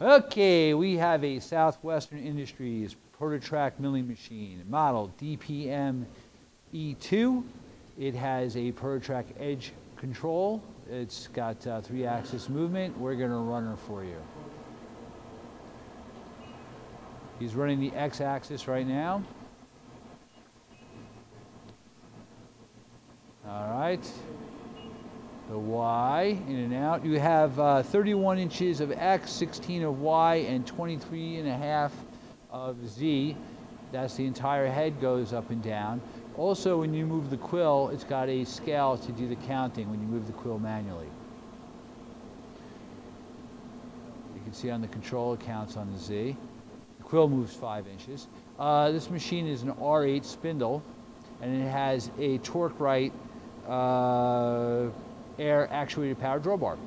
Okay, we have a Southwestern Industries ProtoTRAK milling machine, model DPM E2. It has a ProtoTRAK edge control. It's got uh, three axis movement. We're gonna run her for you. He's running the X axis right now. All right the Y, in and out. You have uh, 31 inches of X, 16 of Y, and 23 and a half of Z. That's the entire head goes up and down. Also, when you move the quill, it's got a scale to do the counting when you move the quill manually. You can see on the control counts on the Z. The quill moves five inches. Uh, this machine is an R8 spindle, and it has a TorqueRite uh, air actuated power drawbar.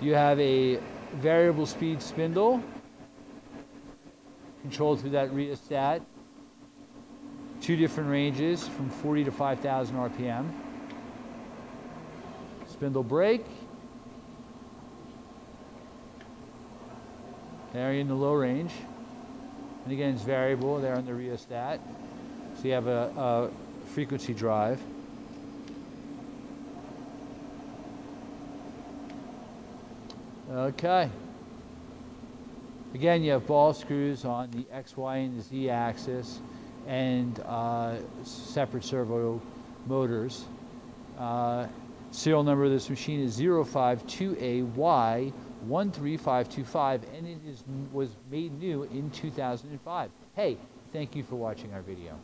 You have a variable speed spindle controlled through that rheostat. Two different ranges from 40 to 5,000 RPM. Spindle brake. There in the low range. And again, it's variable there on the rheostat. So you have a, a frequency drive. Okay. Again, you have ball screws on the X, Y, and Z axis and uh, separate servo motors. Uh, serial number of this machine is 052AY13525 and it is, was made new in 2005. Hey, thank you for watching our video.